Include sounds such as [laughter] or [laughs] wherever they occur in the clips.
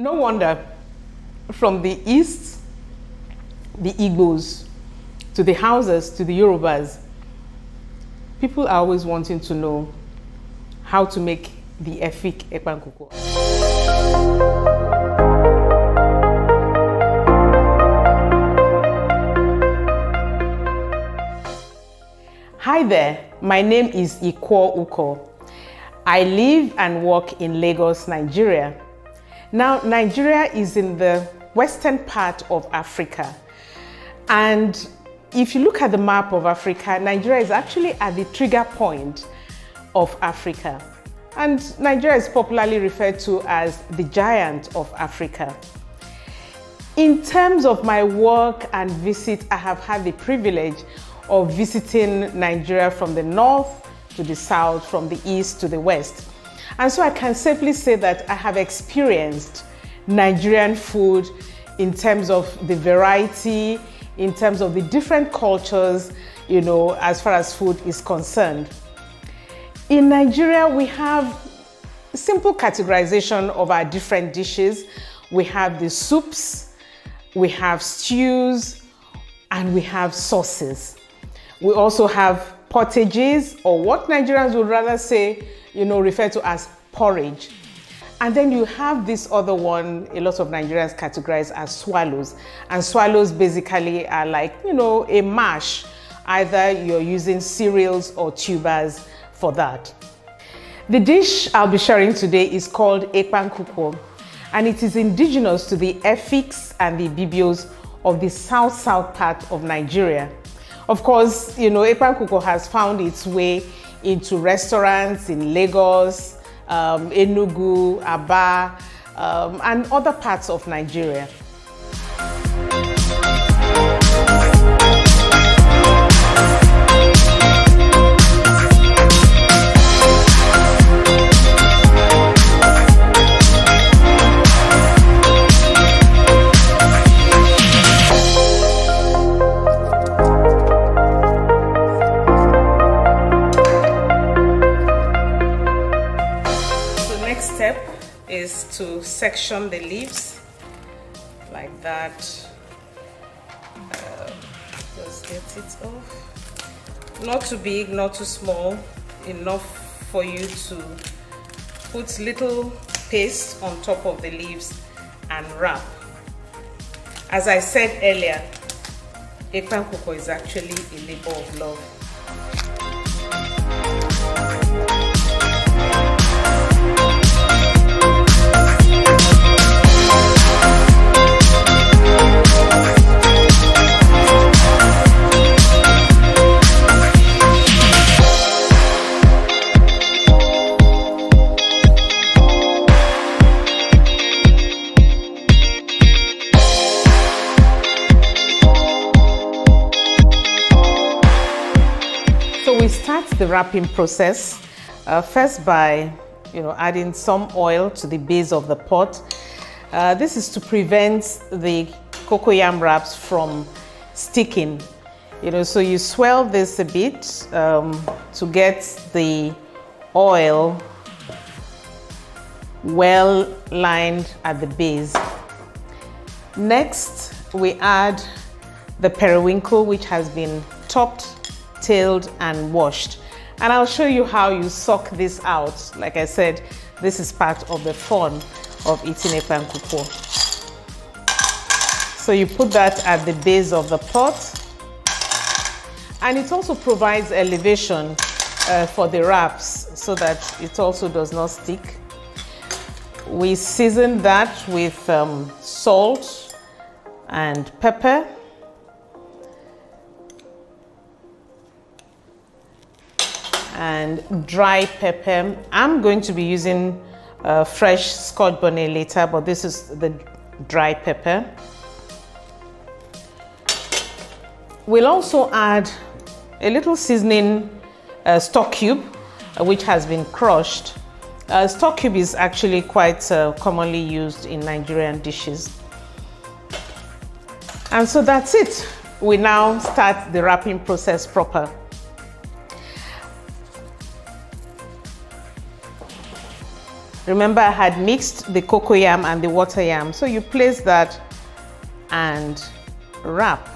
No wonder from the east, the Igbos, to the Hausas, to the Yorubas, people are always wanting to know how to make the Efik Ekpankukwo. Hi there, my name is Iquo Ukoh. I live and work in Lagos, Nigeria. Now, Nigeria is in the western part of Africa. And if you look at the map of Africa, Nigeria is actually at the trigger point of Africa. And Nigeria is popularly referred to as the giant of Africa. In terms of my work and visit, I have had the privilege of visiting Nigeria from the north to the south, from the east to the west. And so I can safely say that I have experienced Nigerian food in terms of the variety, in terms of the different cultures, you know, as far as food is concerned. In Nigeria, we have simple categorization of our different dishes. We have the soups, we have stews, and we have sauces. We also have pottages, or what Nigerians would rather say, you know, refer to as porridge. And then you have this other one, a lot of Nigerians categorize as swallows. And swallows basically are like, you know, a mash. Either you're using cereals or tubers for that. The dish I'll be sharing today is called Ekpankukwo, and it is indigenous to the Efiks and the Ibibios of the south-south part of Nigeria. Of course, you know, Ekpankukwo has found its way into restaurants in Lagos, um, Enugu, Aba, um, and other parts of Nigeria. Section the leaves like that. Uh, just get it off. Not too big, not too small, enough for you to put little paste on top of the leaves and wrap. As I said earlier, Ekpankukwo is actually a labor of love. The wrapping process. Uh, first by you know, adding some oil to the base of the pot. Uh, this is to prevent the cocoyam wraps from sticking. You know, so you swell this a bit um, to get the oil well lined at the base. Next, we add the periwinkle, which has been topped, tailed, and washed. And I'll show you how you suck this out. Like I said, this is part of the fun of eating a pankukwo. So you put that at the base of the pot. And it also provides elevation uh, for the wraps so that it also does not stick. We season that with um, salt and pepper. And dry pepper. I'm going to be using uh, fresh scotch bonnet later, but this is the dry pepper. We'll also add a little seasoning uh, stock cube, uh, which has been crushed. Uh, stock cube is actually quite uh, commonly used in Nigerian dishes. And so that's it. We now start the wrapping process proper. Remember I had mixed the cocoyam and the water yam. So you place that and wrap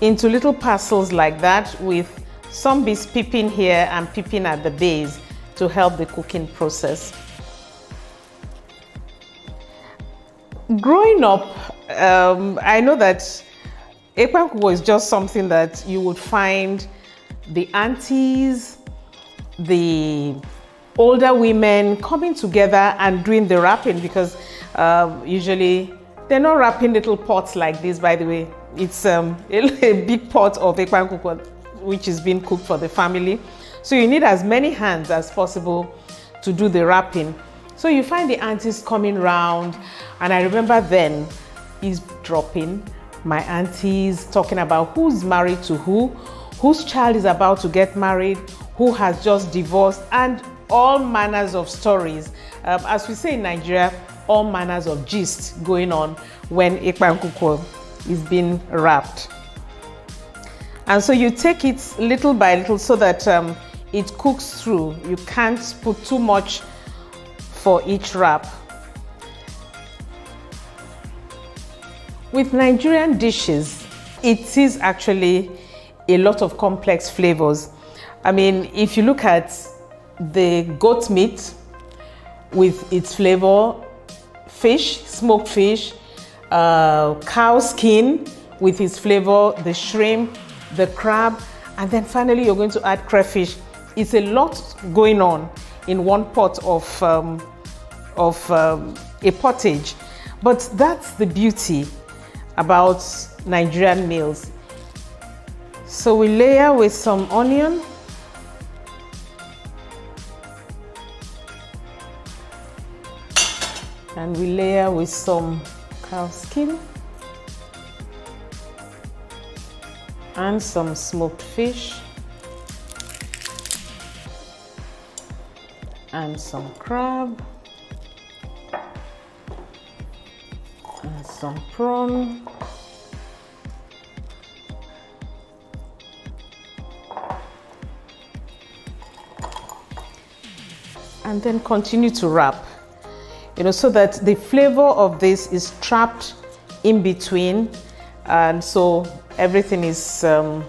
into little parcels like that with some bits peeping here and peeping at the base to help the cooking process. Growing up, um, I know that ekpan was just something that you would find the aunties, the older women coming together and doing the wrapping because uh, usually they're not wrapping little pots like this, by the way. It's um, [laughs] a, big pot of ekpan which is being cooked for the family. So you need as many hands as possible to do the wrapping. So you find the aunties coming round, and I remember then is dropping my aunties talking about who's married to who, whose child is about to get married, who has just divorced, and all manners of stories. Um, as we say in Nigeria, all manners of gist going on when Ekpan Nkukwo is being wrapped. And so you take it little by little so that um, it cooks through. You can't put too much for each wrap. With Nigerian dishes, it is actually a lot of complex flavors. I mean, if you look at the goat meat with its flavor, fish, smoked fish, uh, cow skin with its flavor, the shrimp, the crab, and then finally you're going to add crayfish. It's a lot going on in one pot of, um, of um, a pottage. But that's the beauty about Nigerian meals. So we layer with some onion. And we layer with some cow skin. and some smoked fish and some crab and some prawn and then continue to wrap you know so that the flavor of this is trapped in between and so everything is um,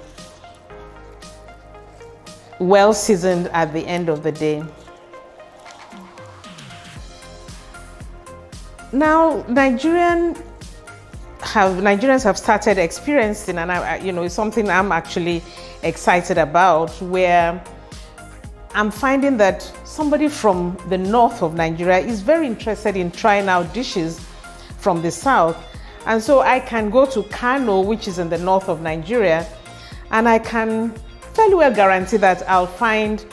well seasoned at the end of the day. Now, Nigerian have Nigerians have started experiencing, and I, you know, it's something I'm actually excited about. Where I'm finding that somebody from the north of Nigeria is very interested in trying out dishes from the south and so I can go to Kano, which is in the north of Nigeria, and I can fairly well guarantee that I'll find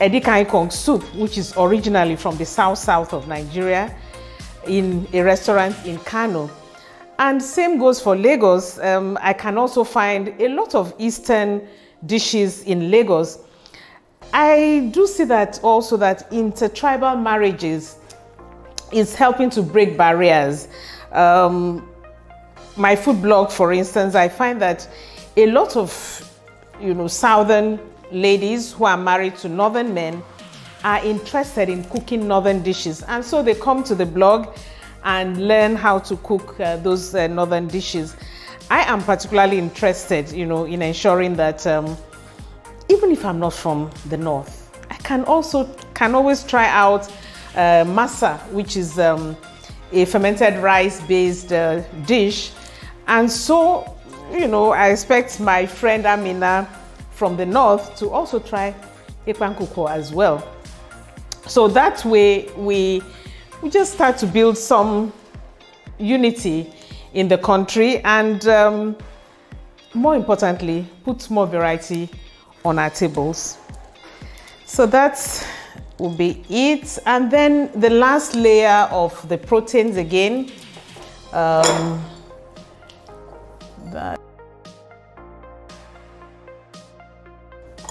Edikaikong soup, which is originally from the south south of Nigeria, in a restaurant in Kano. And same goes for Lagos. Um, I can also find a lot of Eastern dishes in Lagos. I do see that also that intertribal marriages is helping to break barriers. Um, my food blog, for instance, I find that a lot of you know southern ladies who are married to northern men are interested in cooking northern dishes, and so they come to the blog and learn how to cook uh, those uh, northern dishes. I am particularly interested, you know, in ensuring that um, even if I'm not from the north, I can also can always try out uh, masa, which is um, a fermented rice based uh, dish. And so, you know, I expect my friend Amina from the north to also try ekpan nkukwo as well. So that way we, we just start to build some unity in the country and um, more importantly, put more variety on our tables. So that will be it. And then the last layer of the proteins again. Um, that.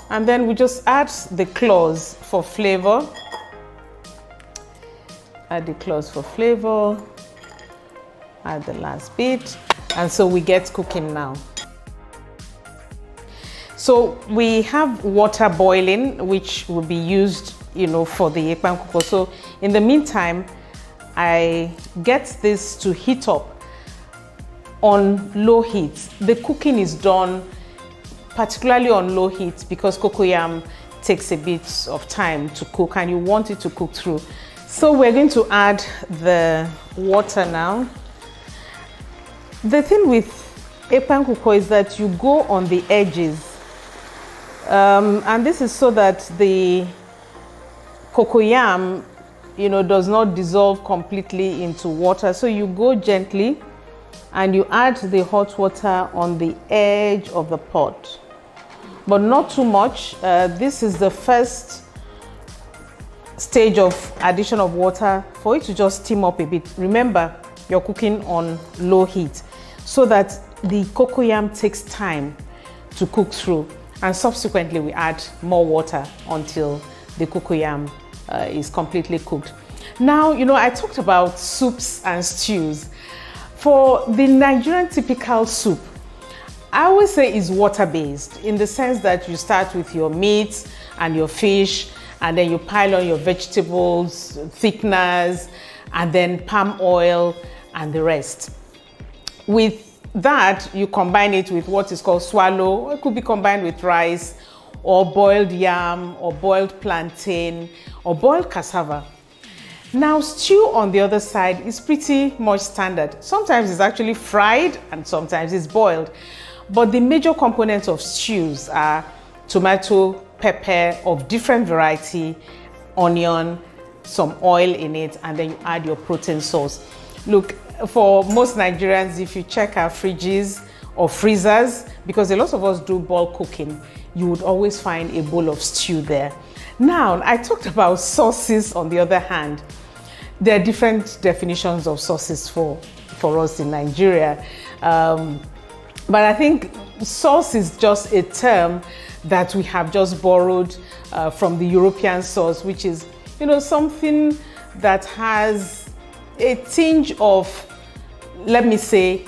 And then we just add the claws for flavor. Add the claws for flavor. Add the last bit. And so we get cooking now. So we have water boiling, which will be used you know, for the ekpankukwo. So in the meantime, I get this to heat up on low heat. The cooking is done particularly on low heat because cocoyam takes a bit of time to cook and you want it to cook through. So we're going to add the water now. The thing with ekpankukwo is that you go on the edges um, and this is so that the cocoyam you know does not dissolve completely into water. So you go gently and you add the hot water on the edge of the pot. But not too much. Uh, this is the first stage of addition of water for it to just steam up a bit. Remember you're cooking on low heat so that the cocoyam takes time to cook through and subsequently we add more water until the cocoyam uh, is completely cooked. Now, you know, I talked about soups and stews. For the Nigerian typical soup, I always say is water-based in the sense that you start with your meat and your fish and then you pile on your vegetables, thickeners, and then palm oil and the rest. With that, you combine it with what is called swallow. It could be combined with rice or boiled yam or boiled plantain or boiled cassava. Now stew on the other side is pretty much standard. Sometimes it's actually fried and sometimes it's boiled. But the major components of stews are tomato, pepper of different variety, onion, some oil in it, and then you add your protein sauce. Look, for most Nigerians, if you check our fridges or freezers, because a lot of us do bulk cooking, you would always find a bowl of stew there. Now, I talked [laughs] about sauces on the other hand. There are different definitions of sauces for, for us in Nigeria. Um, but I think sauce is just a term that we have just borrowed uh, from the European sauce, which is, you know, something that has a tinge of, let me say,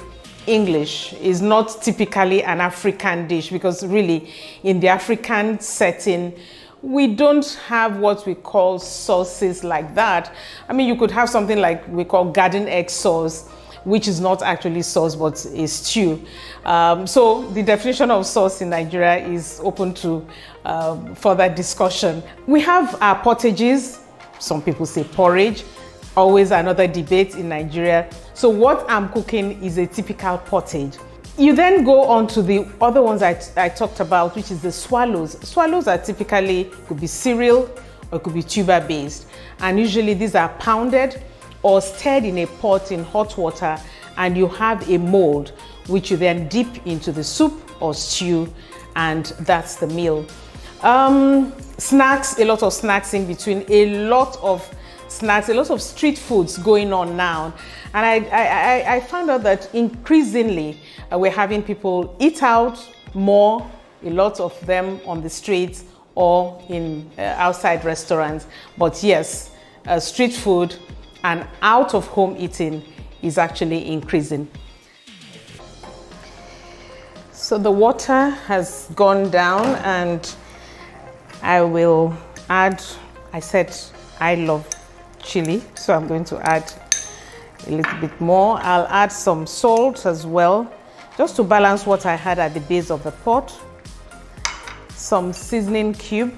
English is not typically an African dish because really in the African setting, we don't have what we call sauces like that. I mean, you could have something like we call garden egg sauce, which is not actually sauce but a stew. Um, so the definition of sauce in Nigeria is open to um, further discussion. We have our pottages, some people say porridge, always another debate in Nigeria. So what I'm cooking is a typical pottage. You then go on to the other ones I, I talked about, which is the swallows. Swallows are typically, could be cereal or could be tuber based. And usually these are pounded or stirred in a pot in hot water and you have a mold which you then dip into the soup or stew and that's the meal. Um, snacks, a lot of snacks in between, a lot of snacks, a lot of street foods going on now. And I, I, I found out that increasingly uh, we're having people eat out more, a lot of them on the streets or in uh, outside restaurants. But yes, uh, street food and out of home eating is actually increasing. So the water has gone down and I will add, I said I love chili. So I'm going to add a little bit more. I'll add some salt as well, just to balance what I had at the base of the pot. Some seasoning cube,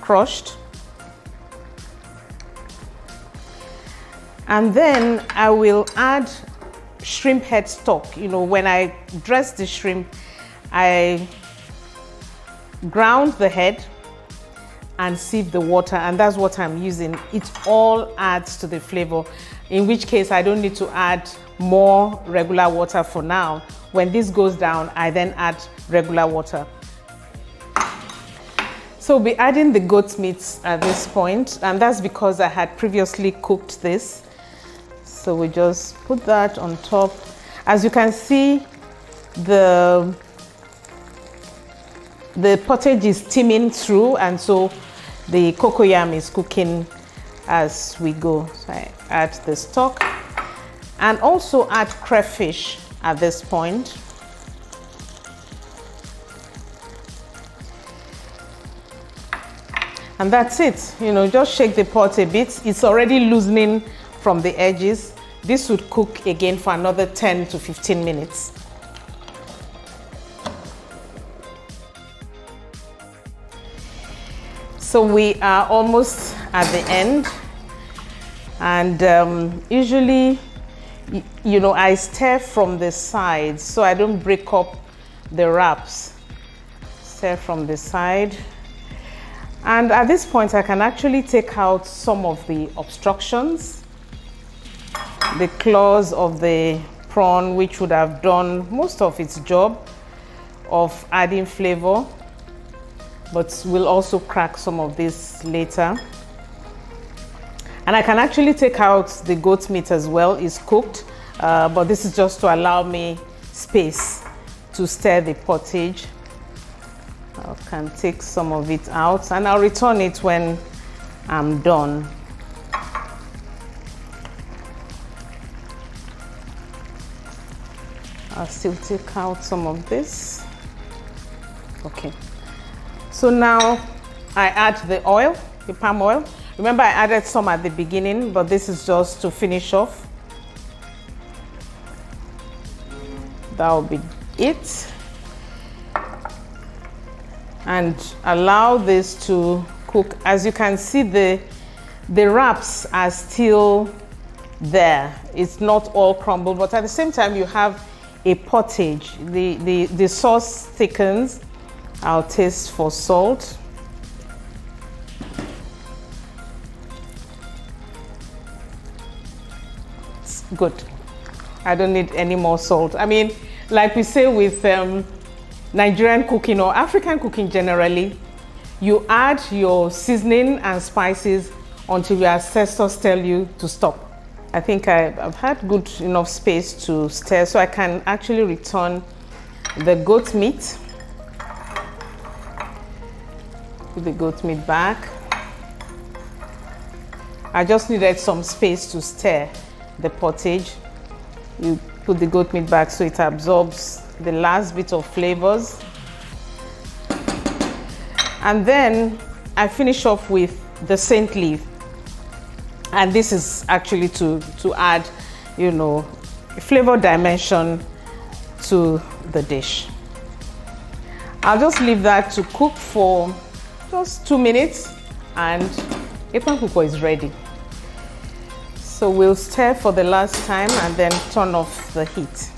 crushed. And then I will add shrimp head stock. You know, when I dress the shrimp, I ground the head and sieve the water and that's what I'm using. It all adds to the flavor, in which case I don't need to add more regular water for now. When this goes down, I then add regular water. So we'll be adding the goat meat at this point, and that's because I had previously cooked this. So we just put that on top. As you can see, the the pottage is steaming through and so the cocoyam is cooking as we go. So I add the stock and also add crayfish at this point. And that's it. You know, just shake the pot a bit. It's already loosening from the edges. This would cook again for another 10 to 15 minutes. So we are almost at the end. And um, usually, you know, I stir from the sides so I don't break up the wraps. Stir from the side. And at this point, I can actually take out some of the obstructions, the claws of the prawn, which would have done most of its job of adding flavor but we'll also crack some of this later. And I can actually take out the goat meat as well, it's cooked, uh, but this is just to allow me space to stir the pottage. I can take some of it out and I'll return it when I'm done. I'll still take out some of this. Okay. So now I add the oil, the palm oil. Remember I added some at the beginning, but this is just to finish off. That will be it. And allow this to cook. As you can see, the, the wraps are still there. It's not all crumbled, but at the same time, you have a pottage. The, the, the sauce thickens I'll taste for salt. It's good. I don't need any more salt. I mean, like we say with um, Nigerian cooking or African cooking generally, you add your seasoning and spices until your ancestors tell you to stop. I think I, have had good enough space to stir so I can actually return the goat meat put the goat meat back. I just needed some space to stir the pottage. You put the goat meat back so it absorbs the last bit of flavors. And then I finish off with the scent leaf. And this is actually to, to add, you know, flavor dimension to the dish. I'll just leave that to cook for just two minutes and Ekpan Nkukwo is ready. So we'll stir for the last time and then turn off the heat.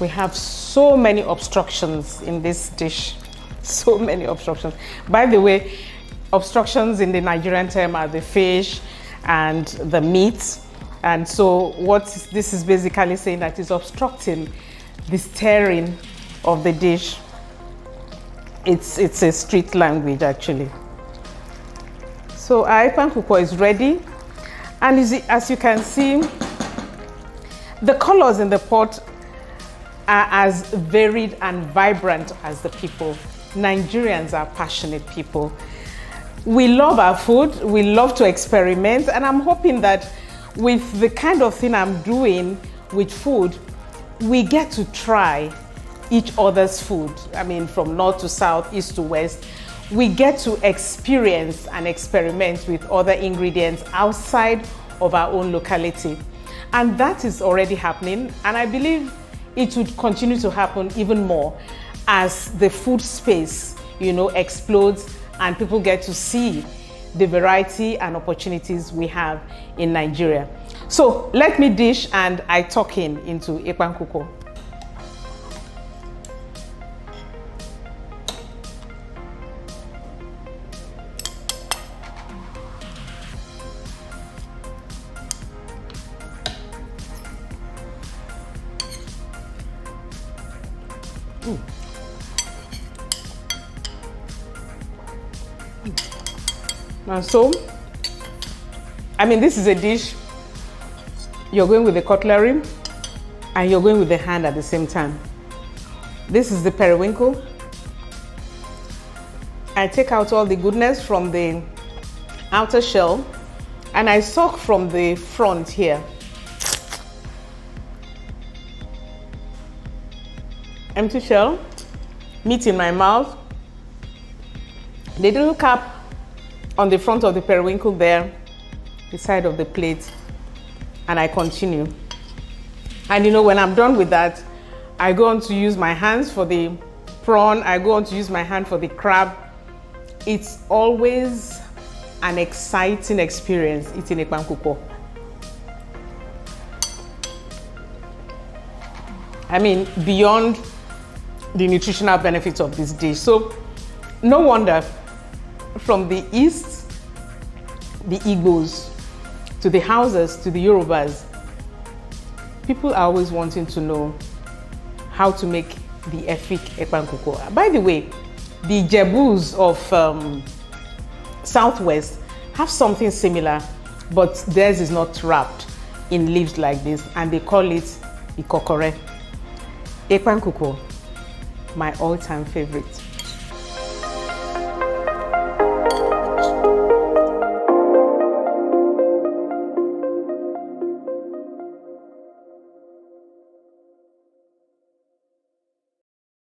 We have so many obstructions in this dish. [laughs] So many obstructions. By the way, obstructions in the Nigerian term are the fish and the meat and so what this is basically saying that is obstructing the stirring of the dish. It's, it's a street language actually. So our Ekpan Nkukwo is ready. And as you can see, the colors in the pot are as varied and vibrant as the people. Nigerians are passionate people. We love our food, we love to experiment, and I'm hoping that with the kind of thing I'm doing with food, we get to try each other's food. I mean, from north to south, east to west. We get to experience and experiment with other ingredients outside of our own locality. And that is already happening. And I believe it would continue to happen even more as the food space, you know, explodes and people get to see the variety and opportunities we have in Nigeria. So let me dish and I talk in into Ekpan So, I mean, this is a dish you're going with the cutlery and you're going with the hand at the same time. This is the periwinkle. I take out all the goodness from the outer shell and I suck from the front here. empty shell, meat in my mouth, the little cap on the front of the periwinkle there, the side of the plate, and I continue. And you know, when I'm done with that, I go on to use my hands for the prawn, I go on to use my hand for the crab. It's always an exciting experience eating a pankuko. I mean, beyond the nutritional benefits of this dish. So, no wonder from the east, the Igbos, to the Hausas, to the Yorubas, people are always wanting to know how to make the Efik Ekpankoko. By the way, the Jebus of um, Southwest have something similar, but theirs is not wrapped in leaves like this, and they call it Ikokore. Ekpankoko, my all-time favorite.